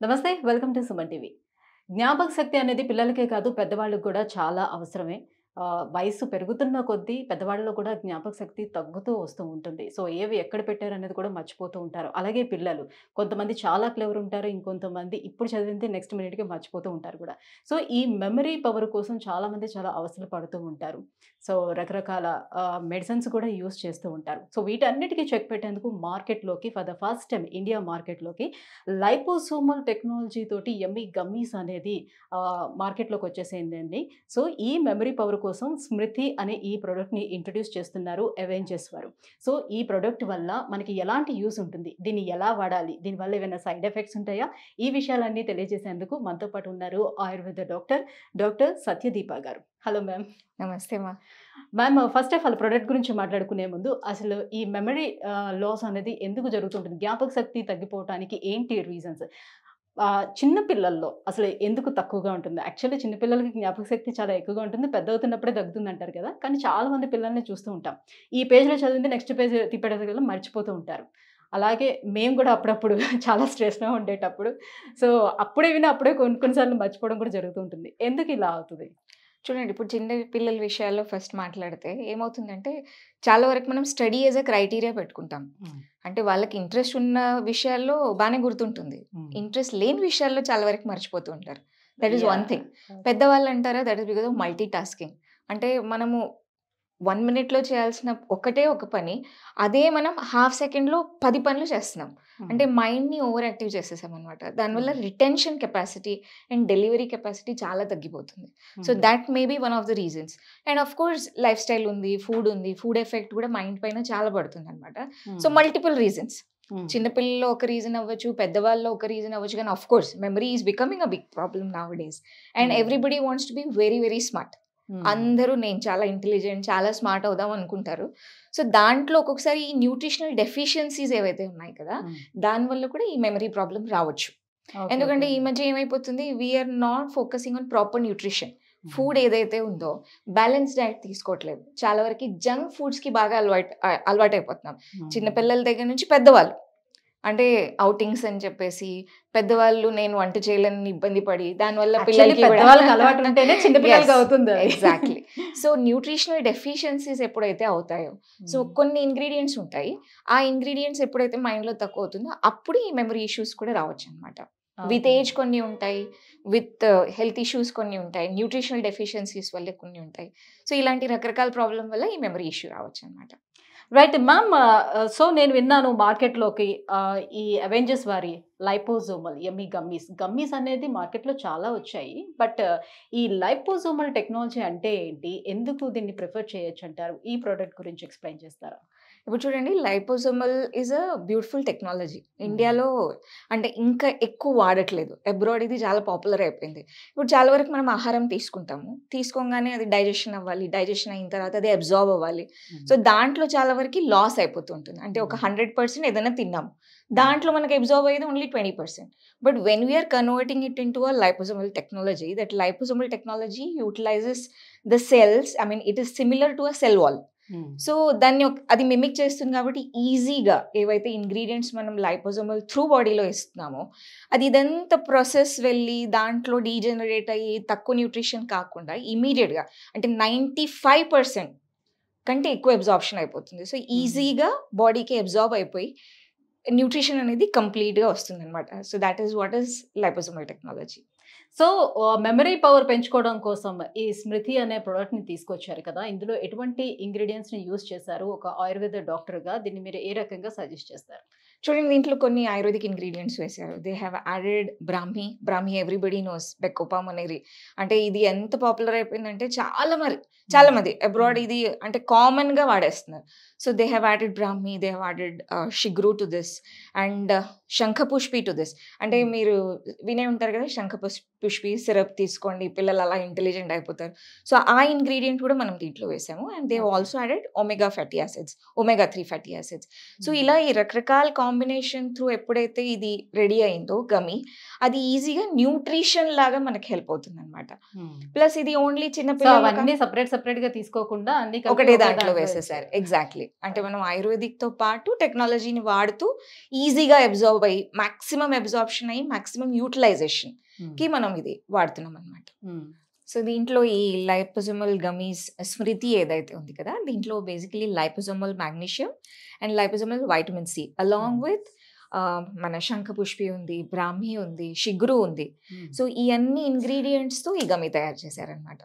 నమస్తే welcome to Suman TV. జ్ఞాపక శక్తి అనేది పిల్లలకే కాదు పెద్దవాళ్ళకి కూడా చాలా అవసరమే. వయసు పెరుగుతున్న కొద్దీ పెద్దవాళ్ళలో కూడా జ్ఞాపక శక్తి తగ్గుతూ వస్తూ ఉంటుంది. సో ఏవి ఎక్కడ పెట్టారు అనేది కూడా మర్చిపోతూ ఉంటారు. అలాగే పిల్లలు. కొంతమంది చాలా క్లెవర్ ఉంటారు. ఇంకొంతమంది ఇప్పుడు చదివింది నెక్స్ట్ మినిట్కి మర్చిపోతూ ఉంటారు కూడా. సో ఈ మెమరీ పవర్ కోసం చాలామంది చాలా అవసరం పడుతూ ఉంటారు. సో రకరకాల మెడిసిన్స్ కూడా యూస్ చేస్తూ ఉంటారు. సో వీటన్నిటికీ చెక్ పెట్టేందుకు మార్కెట్లోకి for the first time India మార్కెట్లోకి లైపోసోమల్ టెక్నాలజీ తోటి ఎమ్మి గమ్మీస్ అనేది మార్కెట్లోకి వచ్చేసిందండి. సో ఈ మెమరీ పవర్ కోసం స్మృతి అనే ఈ ప్రోడక్ట్ని ఇంట్రడ్యూస్ చేస్తున్నారు అవెంజర్స్ వారు. సో ఈ ప్రోడక్ట్ వల్ల మనకి ఎలాంటి యూస్ ఉంటుంది? దీన్ని ఎలా వాడాలి? దీనివల్ల ఏమైనా సైడ్ ఎఫెక్ట్స్ ఉంటాయా? ఈ విషయాలన్నీ తెలియజేసేందుకు మనతో పాటు ఉన్నారు Ayurveda doctor doctor Satyadeepa garu. Hello ma'am. నమస్తే మా. Ma'am first of all product గురించి మాట్లాడుకునే ముందు అసలు ఈ మెమరీ లాస్ అనేది ఎందుకు జరుగుతుంటుంది? జ్ఞాపక శక్తి తగ్గిపోవటానికి ఏంటి రీజన్స్ చిన్న పిల్లల్లో అసలు ఎందుకు తక్కువగా ఉంటుంది? యాక్చువల్లీ చిన్నపిల్లలకి జ్ఞాపక శక్తి చాలా ఎక్కువగా ఉంటుంది. పెద్ద అవుతున్నప్పుడే తగ్గుతుంది అంటారు కదా? కానీ చాలా మంది పిల్లల్ని చూస్తూ ఉంటాం. ఈ పేజ్లో చదివింది నెక్స్ట్ పేజ్ తిప్పేటప్పుడు మర్చిపోతూ ఉంటారు. అలాగే మేము కూడా అప్పుడప్పుడు చాలా స్ట్రెస్గా ఉండేటప్పుడు. సో అప్పుడే విని అప్పుడే కొన్ని కొన్నిసార్లు మర్చిపోవడం కూడా జరుగుతూ ఉంటుంది. ఎందుకు ఇలా అవుతుంది? చూడండి ఇప్పుడు చిన్న పిల్లల విషయాల్లో ఫస్ట్ మాట్లాడితే ఏమవుతుందంటే చాలా వరకు మనం స్టడీ యాజ్ అ క్రైటీరియా పెట్టుకుంటాం. అంటే వాళ్ళకి ఇంట్రెస్ట్ ఉన్న విషయాల్లో బాగానే గుర్తుంటుంది. ఇంట్రెస్ట్ లేని విషయాల్లో చాలా వరకు మర్చిపోతూ ఉంటారు. దట్ ఈస్ వన్ థింగ్ పెద్దవాళ్ళు అంటారా that is because of multitasking అంటే మనము వన్ మినిట్లో చేయాల్సిన ఒకటే ఒక పని అదే మనం హాఫ్ సెకండ్లో పది పనులు చేస్తున్నాం. అంటే మైండ్ని ఓవర్ యాక్టివ్ చేసేసాం అనమాట దానివల్ల retention capacity and delivery capacity చాలా తగ్గిపోతుంది. So that may be one of the reasons. And of course lifestyle ఉంది ఫుడ్ ఉంది ఫుడ్ ఎఫెక్ట్ కూడా మైండ్ పైన చాలా పడుతుంది అనమాట సో మల్టిపుల్ రీజన్స్. చిన్నపిల్లల్లో ఒక రీజన్ అవ్వచ్చు పెద్దవాళ్ళలో ఒక రీజన్ అవ్వచ్చు కానీ of course memory is becoming a big problem nowadays. And. Everybody wants to be very very smart. అందరూ నేను చాలా ఇంటెలిజెంట్ చాలా స్మార్ట్ అవుదాం అనుకుంటారు. సో దాంట్లో ఒక్కొక్కసారి ఈ న్యూట్రిషనల్ డెఫిషియన్సీస్ ఏవైతే ఉన్నాయి కదా దానివల్ల కూడా ఈ మెమరీ ప్రాబ్లం రావచ్చు. ఎందుకంటే ఈ మధ్య ఏమైపోతుంది we are not focusing on proper nutrition food ఏదైతే ఉందో బ్యాలెన్స్ డైట్ తీసుకోవట్లేదు. చాలా వరకు జంక్ ఫుడ్స్కి బాగా అలవాటు అలవాటు అయిపోతున్నాం చిన్నపిల్లల దగ్గర నుంచి పెద్దవాళ్ళు. అంటే అవుటింగ్స్ అని చెప్పేసి పెద్దవాళ్ళు నేను వంట చేయలేని ఇబ్బంది పడి దానివల్ల పిల్లలకి అలవాటు ఉంటేనే చిన్నపిల్లలకి అవుతుంది. ఎగ్జాక్ట్లీ సో న్యూట్రిషనల్ డెఫిషియన్సీస్ ఎప్పుడైతే అవుతాయో సో కొన్ని ఇంగ్రీడియంట్స్ ఉంటాయి. ఆ ఇంగ్రీడియంట్స్ ఎప్పుడైతే మైండ్లో తక్కువ అవుతుందో అప్పుడు ఈ మెమరీ ఇష్యూస్ కూడా రావచ్చు అనమాట విత్ ఏజ్ కొన్ని ఉంటాయి విత్ హెల్త్ ఇష్యూస్ కొన్ని ఉంటాయి న్యూట్రిషనల్ డెఫిషియన్సీస్ వల్ల కొన్ని ఉంటాయి. సో ఇలాంటి రకరకాల ప్రాబ్లం వల్ల ఈ మెమరీ ఇష్యూ రావచ్చు అనమాట రైట్ మ్యామ్ సో నేను విన్నాను మార్కెట్లోకి ఈ అవెంజర్స్ వారి లైపోజోమల్ ఎమ్మి గమ్మీస్ గమ్మీస్ అనేది మార్కెట్లో చాలా వచ్చాయి. బట్ uh, ఈ లైపోజోమల్ టెక్నాలజీ అంటే ఏంటి? ఎందుకు దీన్ని ప్రిఫర్ చేయొచ్చు అంటారు? ఈ ప్రోడక్ట్ గురించి ఎక్స్ప్లెయిన్ చేస్తారా? ఇప్పుడు చూడండి liposomal is a beautiful technology. ఇండియాలో అంటే ఇంకా ఎక్కువ వాడట్లేదు. అబ్రాడ్ ఇది చాలా పాపులర్ అయిపోయింది. ఇప్పుడు చాలా వరకు మనం ఆహారం తీసుకుంటాము. తీసుకోగానే అది డైజెషన్ అవ్వాలి డైజెషన్ అయిన తర్వాత అది అబ్జార్బ్ అవ్వాలి. సో దాంట్లో చాలా వరకు లాస్ అయిపోతుంటుంది. అంటే ఒక హండ్రెడ్ పర్సెంట్ ఏదైనా తిన్నాము దాంట్లో మనకి అబ్జార్బ్ అయ్యేది only twenty percent but when we are converting it into a liposomal technology that liposomal technology utilises the cells I mean it is similar to a cell wall so దాన్ని అది mimic చేస్తుంది కాబట్టి ఈజీగా ఏవైతే ingredients మనం liposomal through బాడీలో ఇస్తున్నామో అది ఇదంతా ప్రాసెస్ వెళ్ళి దాంట్లో డీజనరేట్ అయ్యి తక్కువ న్యూట్రిషన్ కాకుండా ఇమీడియట్గా అంటే నైంటీ ఫైవ్ పర్సెంట్ కంటే ఎక్కువ అబ్జార్ప్షన్ అయిపోతుంది. సో ఈజీగా బాడీకి అబ్జార్బ్ అయిపోయి న్యూట్రిషన్ అనేది కంప్లీట్గా వస్తుంది అనమాట so that is what is liposomal technology so memory power పెంచుకోవడం కోసం ఈ స్మృతి అనే ప్రోడక్ట్ని తీసుకొచ్చారు కదా. ఇందులో ఎటువంటి ఇంగ్రీడియంట్స్ని యూస్ చేశారు? ఒక ఆయుర్వేద డాక్టర్గా దీన్ని మీరు ఏ రకంగా సజెస్ట్ చేస్తారు? చూడండి దీంట్లో కొన్ని ఆయుర్వేదిక్ ఇంగ్రీడియంట్స్ వేశారు. They have added brahmi brahmi everybody knows bacopa monnieri అంటే ఇది ఎంత పాపులర్ అయిపోయిందంటే చాలా మరి చాలా మంది. అబ్రాడ్ ఇది అంటే common so they have added Brahmi they have added Shigru to this and Shankhpushpi to this అంటే Hmm. మీరు వినే ఉంటారు కదా శంఖపుష్ పుష్పి సిరప్ తీసుకోండి పిల్లలు అలా ఇంటెలిజెంట్ అయిపోతారు. సో ఆ ఇంగ్రీడియంట్ కూడా మనం దీంట్లో వేసాము and they. Also added omega fatty acids omega three fatty acids so ఇలా ఈ రకరకాల కాంబినేషన్ త్రూ ఎప్పుడైతే ఇది రెడీ అయిందో గమి అది ఈజీగా న్యూట్రిషన్ లాగా మనకి హెల్ప్ అవుతుంది అనమాట ప్లస్ ఇది ఓన్లీ చిన్న పిల్లలు సపరేట్ సపరేట్గా తీసుకోకుండా అన్ని ఒకటే ఒకే దాంట్లో. వేసేసారు. ఎగ్జాక్ట్లీ అంటే మనం ఆయుర్వేదిక్తో పాటు టెక్నాలజీని వాడుతూ ఈజీగా అబ్జర్వ్ అయ్యి మాక్సిమం అబ్జార్ప్షన్ అయ్యి మాక్సిమం యూటిలైజేషన్కి మనం ఇది వాడుతున్నాం అనమాట సో దీంట్లో ఈ లైపోజోమల్ గమీస్ స్మృతి ఏదైతే ఉంది కదా దీంట్లో basically liposomal magnesium and liposomal vitamin C along Mm. With మన శంఖపుష్పి ఉంది బ్రాహ్మి ఉంది షిగ్రు ఉంది. సో ఈ అన్ని ఇంగ్రీడియంట్స్తో ఈ గమి తయారు చేశారనమాట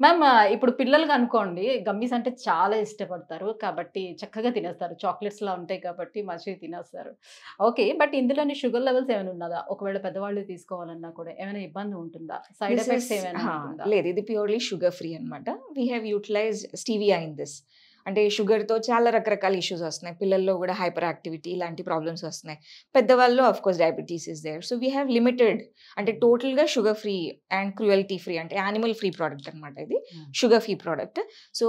మ్యామ్ ఇప్పుడు పిల్లలుగా అనుకోండి గమ్మీస్ అంటే చాలా ఇష్టపడతారు. కాబట్టి చక్కగా తినేస్తారు. చాక్లెట్స్ లా ఉంటాయి కాబట్టి మంచిగా తినేస్తారు. ఓకే బట్ ఇందులోని షుగర్ లెవెల్స్ ఏమైనా ఉన్నదా? ఒకవేళ పెద్దవాళ్ళు తీసుకోవాలన్నా కూడా ఏమైనా ఇబ్బంది ఉంటుందా? సైడ్ ఎఫెక్ట్స్ ఏమైనా లేదు. ఇది ప్యూర్లీ షుగర్ ఫ్రీ అనమాట we have utilise stevia in this అంటే sugar తో చాలా రకరకాల ఇష్యూస్ వస్తున్నాయి. పిల్లల్లో కూడా హైపర్ యాక్టివిటీ ఇలాంటి ప్రాబ్లమ్స్ వస్తున్నాయి. పెద్దవాళ్ళు of course diabetes is there so we have limited అంటే total గా sugar free and cruelty free అంటే యానిమల్ ఫ్రీ ప్రోడక్ట్ అనమాట ఇది. Hmm. Sugar free product so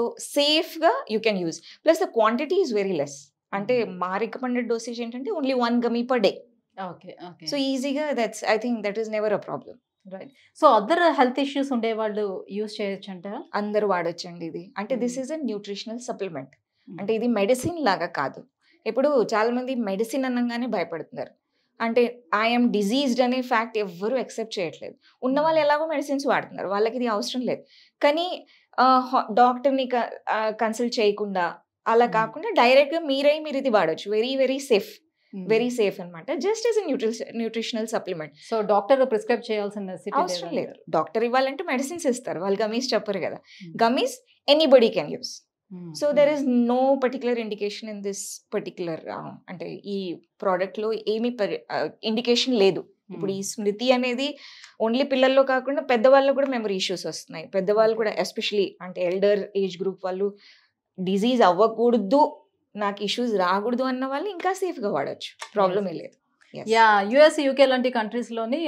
గా you can use plus the quantity is very less అంటే మా recommended dosage ఏంటంటే only one gummy per day okay okay so ఈజీగా that's I think that is never a problem right. So other health issues ఉండే వాళ్ళు use చేయొచ్చు అంటారా అందరూ వాడొచ్చండి ఇది. అంటే this. Is a nutritional supplement. అంటే ఇది మెడిసిన్ లాగా కాదు. ఇప్పుడు చాలా మంది మెడిసిన్ అనగానే భయపడుతున్నారు. అంటే ఐఎమ్ డిజీజ్డ్ అనే ఫ్యాక్ట్ ఎవ్వరూ ఎక్సెప్ట్ చేయట్లేదు. ఉన్న వాళ్ళు ఎలాగో మెడిసిన్స్ వాడుతున్నారు. వాళ్ళకి ఇది అవసరం లేదు. కానీ డాక్టర్ని కన్సల్ట్ చేయకుండా అలా. కాకుండా డైరెక్ట్గా మీరై మీరు ఇది వాడొచ్చు. Very very safe. Very safe అనమాట just nutri nutritional supplement. So doctor prescribe చేయాల్సిన అవసరం లేదు. డాక్టర్ ఇవ్వాలంటే మెడిసిన్స్ ఇస్తారు. వాళ్ళు గమీస్ చెప్పరు కదా. Gummies anybody can use so there is no particular indication in this particular అంటే ఈ ప్రోడక్ట్లో ఏమి ఇండికేషన్ లేదు. ఇప్పుడు ఈ స్మృతి అనేది ఓన్లీ పిల్లల్లో కాకుండా పెద్దవాళ్ళు కూడా మెమరీ ఇష్యూస్ వస్తున్నాయి. పెద్దవాళ్ళు కూడా ఎస్పెషలీ అంటే ఎల్డర్ ఏజ్ గ్రూప్ వాళ్ళు డిజీజ్ అవ్వకూడదు నాకు ఇష్యూస్ రాకూడదు అన్న వాళ్ళు ఇంకా సేఫ్గా వాడచ్చు ప్రాబ్లమే లేదు. యా యుఎస్ యూకే లాంటి కంట్రీస్లోని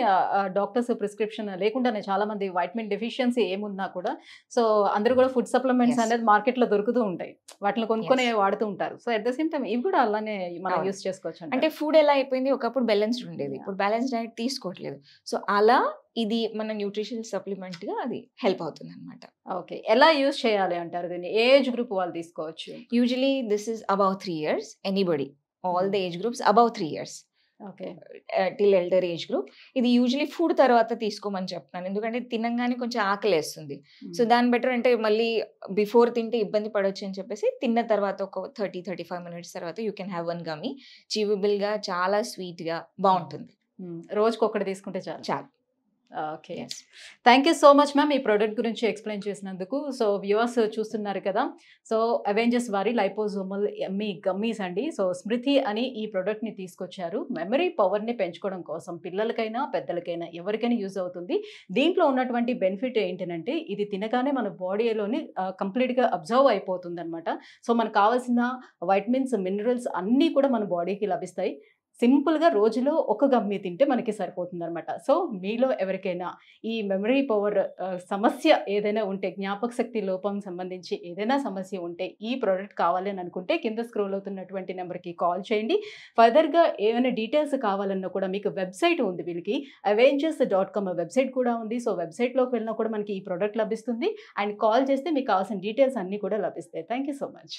డాక్టర్స్ ప్రిస్క్రిప్షన్ లేకుండానే చాలా మంది వైటమిన్ డెఫిషియన్సీ ఏమున్నా కూడా సో అందరూ కూడా ఫుడ్ సప్లిమెంట్స్. అనేది మార్కెట్లో దొరుకుతూ ఉంటాయి. వాటిని కొనుక్కొని. వాడుతూ ఉంటారు. So at the same time ఇవి కూడా అలానే మనం. యూస్ చేసుకోవచ్చు అంటే ఫుడ్ ఎలా అయిపోయింది? ఒకప్పుడు బ్యాలెన్స్డ్ ఉండేది. ఇప్పుడు బ్యాలెన్స్ డైట్ తీసుకోవట్లేదు. సో అలా ఇది మన న్యూట్రిషన్ సప్లిమెంట్గా అది హెల్ప్ అవుతుంది అనమాట ఓకే ఎలా యూస్ చేయాలి అంటారు దీన్ని? ఏజ్ గ్రూప్ వాళ్ళు తీసుకోవచ్చు. Usually this is above three years anybody all the age groups above three years till elder age group ఇది యూజువలీ ఫుడ్ తర్వాత తీసుకోమని చెప్తున్నాను. ఎందుకంటే తినంగానే కొంచెం ఆకలి వేస్తుంది సో దాన్ని బెటర్ అంటే మళ్ళీ బిఫోర్ తింటే ఇబ్బంది పడవచ్చు అని చెప్పేసి తిన్న తర్వాత ఒక థర్టీ థర్టీ ఫైవ్ మినిట్స్ తర్వాత you can have one gummy చీవబుల్గా చాలా స్వీట్గా బాగుంటుంది. రోజుకి ఒకటి తీసుకుంటే చాలు. చాలు. Okay thank you so much ma'am ఈ ప్రోడక్ట్ గురించి ఎక్స్ప్లెయిన్ చేసినందుకు. సో వ్యూవర్స్ చూస్తున్నారు కదా. సో అవెంజర్స్ వారి లైపోజోమల్ ఎమ్మి గమ్మీస్ అండి. సో స్మృతి అని ఈ ప్రోడక్ట్ని తీసుకొచ్చారు. మెమరీ పవర్ని పెంచుకోవడం కోసం పిల్లలకైనా పెద్దలకైనా ఎవరికైనా యూజ్ అవుతుంది. దీంట్లో ఉన్నటువంటి బెనిఫిట్ ఏంటంటే ఇది తినగానే మన బాడీలోని కంప్లీట్గా అబ్జర్వ్ అయిపోతుంది అనమాట సో మనకు కావాల్సిన వైటమిన్స్ మినరల్స్ అన్నీ కూడా మన బాడీకి లభిస్తాయి. సింపుల్గా రోజులో ఒక గమ్మి తింటే మనకి సరిపోతుంది అనమాట సో మీలో ఎవరికైనా ఈ మెమరీ పవర్ సమస్య ఏదైనా ఉంటే జ్ఞాపక శక్తి లోపం సంబంధించి ఏదైనా సమస్య ఉంటే ఈ ప్రోడక్ట్ కావాలని అనుకుంటే కింద స్క్రోల్ అవుతున్నటువంటి నెంబర్కి కాల్ చేయండి. ఫర్దర్గా ఏమైనా డీటెయిల్స్ కావాలన్నా కూడా మీకు వెబ్సైట్ ఉంది వీళ్ళకి. అవెంజర్స్ డాట్ కామ్ వెబ్సైట్ కూడా ఉంది. సో వెబ్సైట్లోకి వెళ్ళినా కూడా మనకి ఈ ప్రోడక్ట్ లభిస్తుంది. అండ్ కాల్ చేస్తే మీకు కావాల్సిన డీటెయిల్స్ అన్నీ కూడా లభిస్తాయి. Thank you so much.